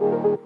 you.